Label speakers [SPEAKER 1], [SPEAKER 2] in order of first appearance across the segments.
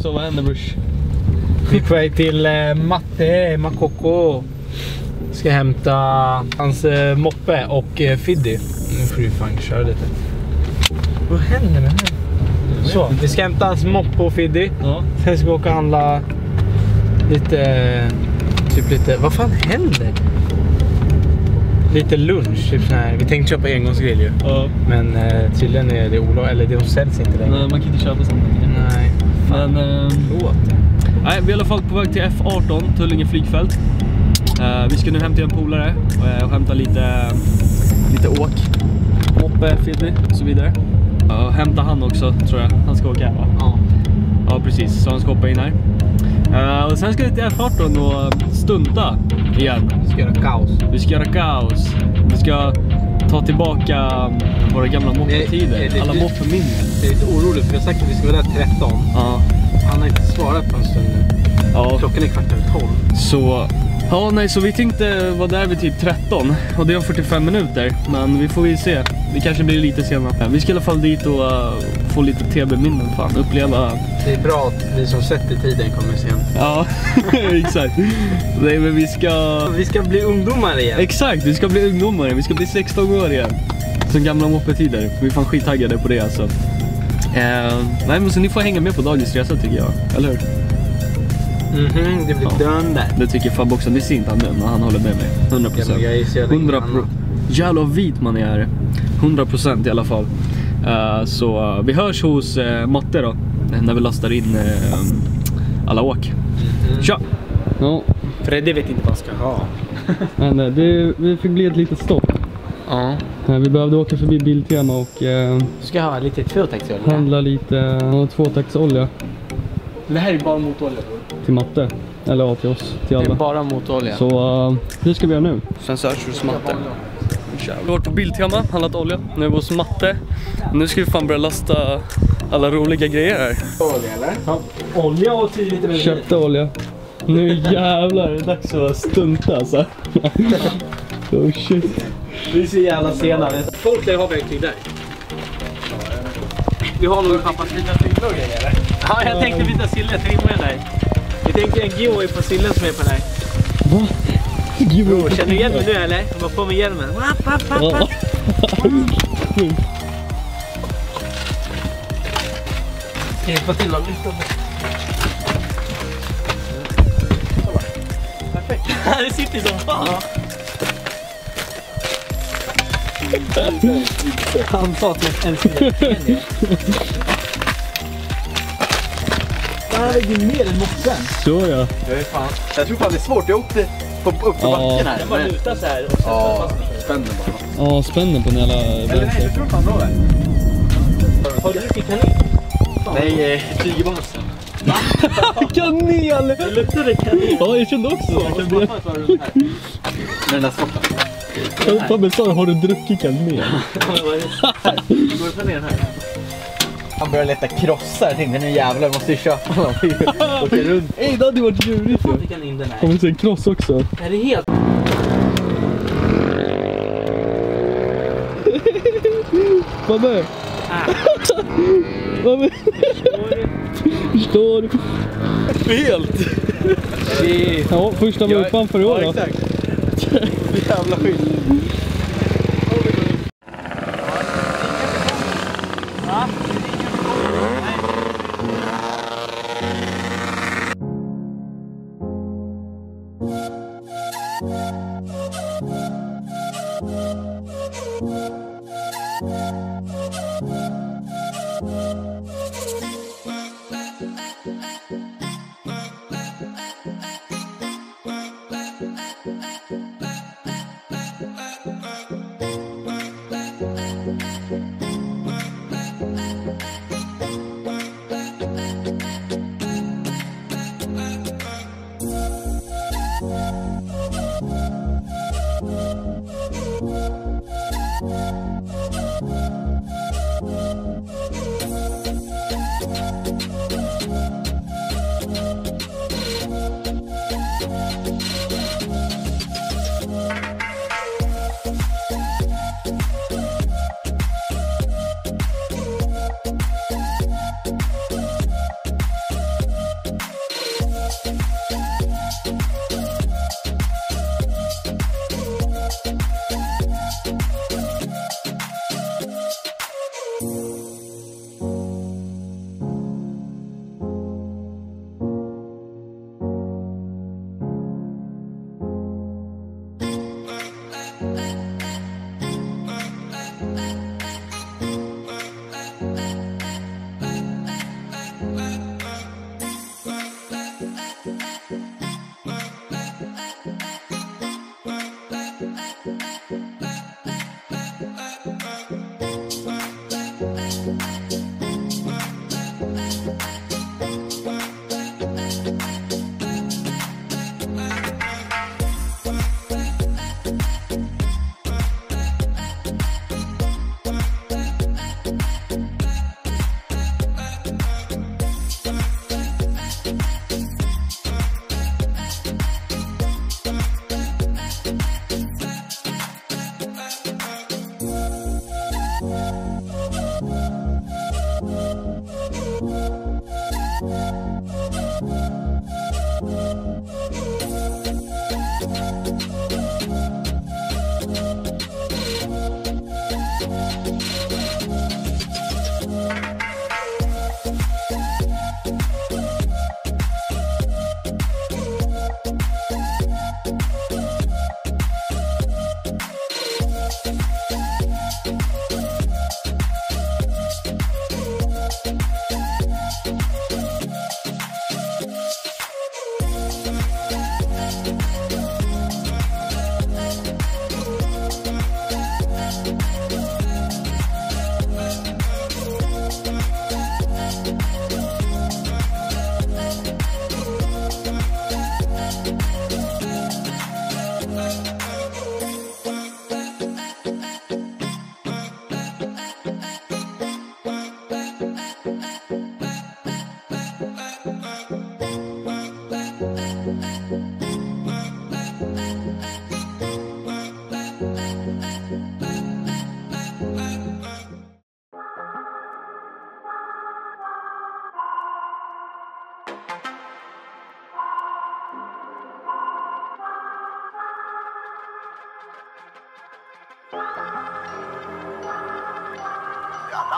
[SPEAKER 1] Så vad händer brors?
[SPEAKER 2] Vi är på väg till eh, Matte Makoko. Ska hämta hans eh, moppe och eh, Fiddy. Nu får du fan köra lite. Vad händer med mig? Så, vi ska hämta hans moppe och Fiddy.
[SPEAKER 1] Ja.
[SPEAKER 2] Sen ska vi åka och handla lite, typ lite, vad fan händer? Lite lunch, typ sån här. Vi tänkte köpa engångsgrill ju.
[SPEAKER 1] ja.
[SPEAKER 2] Men eh, tydligen är det olagligt, eller de säljs inte längre.
[SPEAKER 1] Nej, man kan inte köpa sånt längre.
[SPEAKER 2] Nej.
[SPEAKER 1] Men... Eh, nej, vi är i alla fall på väg till F18, Tullinge flygfält. Eh, vi ska nu till en polare eh, och hämta lite, lite åk. Moppe, Fiddy och så vidare. Ja, hämta han också tror jag. Han ska åka va?
[SPEAKER 2] Ja.
[SPEAKER 1] Ja precis, så han ska hoppa in här. Eh, och sen ska vi till F18 och stunta igen.
[SPEAKER 2] Vi ska göra kaos.
[SPEAKER 1] Vi ska göra kaos. Vi ska ta tillbaka våra gamla moppetider. Alla
[SPEAKER 2] det-
[SPEAKER 1] moppeminnen.
[SPEAKER 2] Jag är lite orolig för jag har sagt att vi ska vara där 13.
[SPEAKER 1] Ja.
[SPEAKER 2] Han har inte svarat på en stund nu.
[SPEAKER 1] ja.
[SPEAKER 2] Klockan är kvart över 12.
[SPEAKER 1] Så, ja nej, så vi tänkte vara där vid typ 13 och det är om 45 minuter. Men vi får ju se. Det kanske blir lite senare. Vi ska i alla fall dit och uh, få lite TB-minnen. Fan, uppleva.
[SPEAKER 2] Det är bra att vi som sätter tiden kommer sent.
[SPEAKER 1] Ja, exakt. Nej men vi ska...
[SPEAKER 2] Vi ska bli ungdomar igen.
[SPEAKER 1] Exakt, vi ska bli ungdomar. Vi ska bli 16 år igen. Som gamla moppetider. Vi är fan skittaggade på det alltså. Eh, nej men så ni får hänga med på dagens resa tycker jag. Eller hur?
[SPEAKER 2] Mhm, det blir
[SPEAKER 1] Ja.
[SPEAKER 2] dön där.
[SPEAKER 1] Det tycker Fab också. Det ser inte han nu men han håller med mig. 100
[SPEAKER 2] Ja,
[SPEAKER 1] procent.
[SPEAKER 2] jävla
[SPEAKER 1] 100
[SPEAKER 2] gammal.
[SPEAKER 1] pro- Jävla vit man är. 100 procent i alla fall. Eh, så eh, vi hörs hos uh, Matte då. När vi lastar in alla åk.
[SPEAKER 2] Mhm.
[SPEAKER 1] Tja! Ja,
[SPEAKER 2] Freddy vet inte vad han ska ha.
[SPEAKER 1] men det, vi fick bli ett litet stopp.
[SPEAKER 2] Ja.
[SPEAKER 1] Vi behövde åka förbi Biltema och
[SPEAKER 2] Du ska ha lite tvåtaktsolja.
[SPEAKER 1] handla lite uh,
[SPEAKER 2] Det här är bara motorolja.
[SPEAKER 1] till Matte. Eller ja, till oss, till
[SPEAKER 2] Det är
[SPEAKER 1] alla.
[SPEAKER 2] bara motorolja.
[SPEAKER 1] Så uh, det ska vi göra nu. Sen vi hos Matte. Vi har varit på Biltema, handlat olja. Nu är vi hos Matte. Nu ska vi fan börja lasta alla roliga grejer här.
[SPEAKER 2] Olja eller? Ja. Olja och 10 liter bensin.
[SPEAKER 1] Köpte olja. Nu jävlar är det dags att stunta alltså. oh shit.
[SPEAKER 2] Vi är så jävla sena. Folk lär ha verktyg där. Vi har nog pappas frillor och grejer eller? Ja, jag tänkte vita Sille trimmar där. Jag tänkte en giveaway på Sille som är på den här.
[SPEAKER 1] Va?
[SPEAKER 2] Bror, känner du igen mig nu eller? Jag var på med hjälmen. Wapp, wapp, wapp, wapp. Ska jag hjälpa till att lyfta på? Perfekt. Det sitter som fan. Han sa att jag älskar Det här väger mer än moppen.
[SPEAKER 1] Så ja.
[SPEAKER 3] Jag, är fan, jag tror fan det är svårt. Jag åkte på, upp för
[SPEAKER 1] Ja.
[SPEAKER 3] backen här.
[SPEAKER 2] Jag bara
[SPEAKER 3] Men,
[SPEAKER 2] lutar så här och sen
[SPEAKER 3] ja, spänner bara.
[SPEAKER 1] Ja, spänner på den jävla
[SPEAKER 3] Eller nej, jag tror fan bra där.
[SPEAKER 2] Har du druckit kanin?
[SPEAKER 3] Nej, eh, tigerbas.
[SPEAKER 1] Kanel!
[SPEAKER 2] Det luktade kanin.
[SPEAKER 1] Ja, jag kände också det. Jag blev-
[SPEAKER 3] Med den där sporten.
[SPEAKER 1] Fabbe sa, har du druckit kanel?
[SPEAKER 2] Går det ta ner den här?
[SPEAKER 3] Han började leta krossar. Jag tänkte nu jävlar, jag måste ju köpa dem. Åka runt.
[SPEAKER 1] Ey, det hade ju varit lurigt ju.
[SPEAKER 2] Fick kanin den
[SPEAKER 1] Om
[SPEAKER 2] här?
[SPEAKER 1] vi ser en kross också.
[SPEAKER 2] Är det helt...
[SPEAKER 1] Fabbe!
[SPEAKER 2] Ah.
[SPEAKER 1] Fabbe! Förstår du?
[SPEAKER 3] Helt!
[SPEAKER 1] Ja, första vurpan för i år
[SPEAKER 3] Ja,
[SPEAKER 1] då.
[SPEAKER 3] exakt. Jävla skit.
[SPEAKER 4] Bye.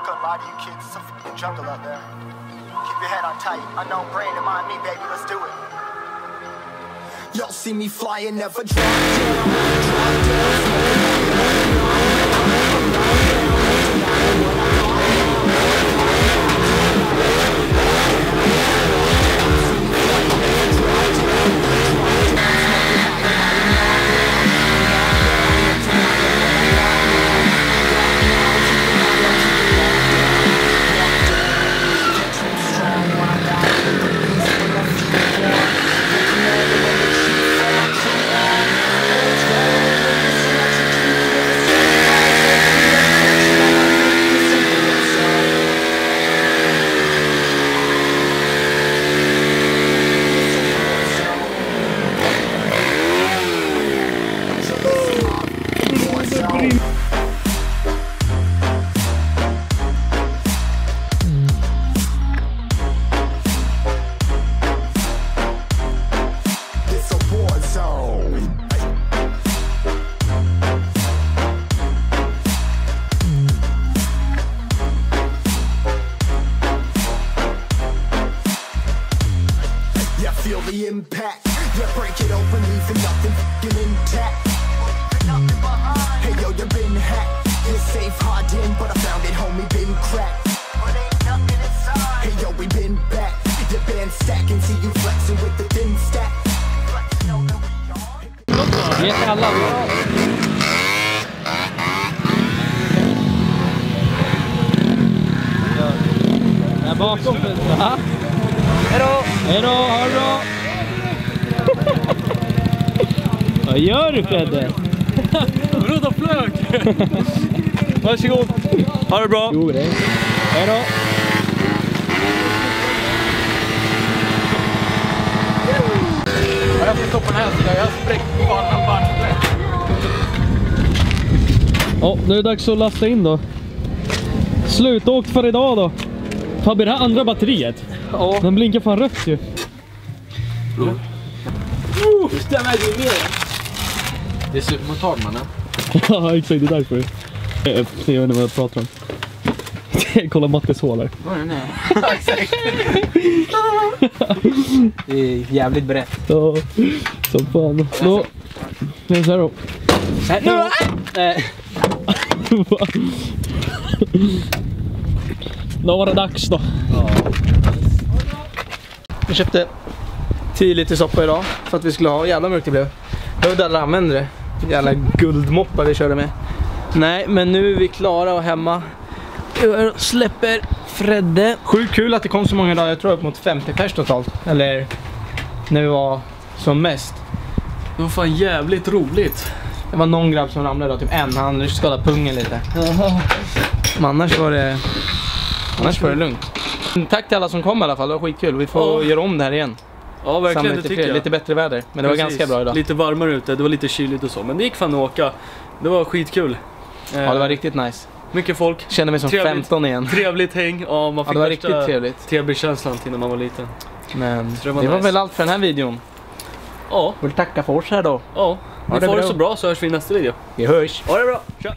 [SPEAKER 4] Not gonna lie to you kids, it's a fucking jungle out there. Keep your head on tight. Unknown brain and mind me, baby. Let's do it. Y'all see me flying, never drop down. It's a feel the impact. Yeah, break it open, leaving nothing intact. Hey yo, you been hacked. You're safe, hard in, but I found it, homie, been cracked. Hey yo, we been back. Your band stacking, see you flexing with the thin stack.
[SPEAKER 2] Ge alla. Där bakom Ja. Hejdå! Hejdå, ha det bra! Vad gör du Fredde?
[SPEAKER 1] De flög? Varsågod. Ha det bra.
[SPEAKER 2] Jo det.
[SPEAKER 3] Ja, jag får stoppa den här sidan. Jag har spräckt banan varslet.
[SPEAKER 1] Ja, nu är det dags att lasta in då. Slutåkt för idag då. Fabbe, det här andra batteriet.
[SPEAKER 2] Ja.
[SPEAKER 1] Den blinkar fan rött ju.
[SPEAKER 2] Den väger ju mer. Det är supermotorn mannen.
[SPEAKER 1] Ja, exakt. Det är därför. Eh, Jag vet inte vad jag pratar om. Kolla Mattes hål här.
[SPEAKER 2] Vad är den här? Exakt. Det är jävligt brett.
[SPEAKER 1] Ja, som fan. Då, det är så här då.
[SPEAKER 2] Nej, nu! Eh,
[SPEAKER 1] Då var det dags då.
[SPEAKER 2] Vi köpte 10 liter soppa idag för att vi skulle ha. Jävla mörkt det blev. Behövde aldrig använda det. Jävla guldmoppar vi körde med. Nej, men nu är vi klara och hemma. Jag släpper Fredde. Sjukt kul att det kom så många idag. Jag tror upp mot 50 pers totalt. Eller när vi var som mest.
[SPEAKER 1] Det var fan jävligt roligt.
[SPEAKER 2] Det var någon grabb som ramlade idag, typ en. Han skadade pungen lite. Men annars var det... Annars var det lugnt. Tack till alla som kom i alla fall, det var skitkul. Vi får
[SPEAKER 1] Ja.
[SPEAKER 2] göra om det här igen.
[SPEAKER 1] Ja, verkligen.
[SPEAKER 2] Samla
[SPEAKER 1] Det tycker jag.
[SPEAKER 2] lite bättre väder. Men det var ganska bra idag.
[SPEAKER 1] Lite varmare ute. Det var lite kyligt och så. Men det gick fan att åka. Det var skitkul.
[SPEAKER 2] Ja, det var riktigt nice.
[SPEAKER 1] Mycket folk.
[SPEAKER 2] Kände mig som
[SPEAKER 1] Trevligt.
[SPEAKER 2] 15 igen.
[SPEAKER 1] Trevligt häng. Ja, man
[SPEAKER 2] Ja,
[SPEAKER 1] fick
[SPEAKER 2] det var riktigt trevligt.
[SPEAKER 1] TB-känslan till när man var liten.
[SPEAKER 2] Men
[SPEAKER 1] det var
[SPEAKER 2] det var
[SPEAKER 1] nice.
[SPEAKER 2] väl allt för den här videon.
[SPEAKER 1] Ja,
[SPEAKER 2] Vill tacka för oss här då.
[SPEAKER 1] ja. Ni får det så bra så hörs vi i nästa video.
[SPEAKER 2] Vi hörs.
[SPEAKER 1] Ha det bra. Tja!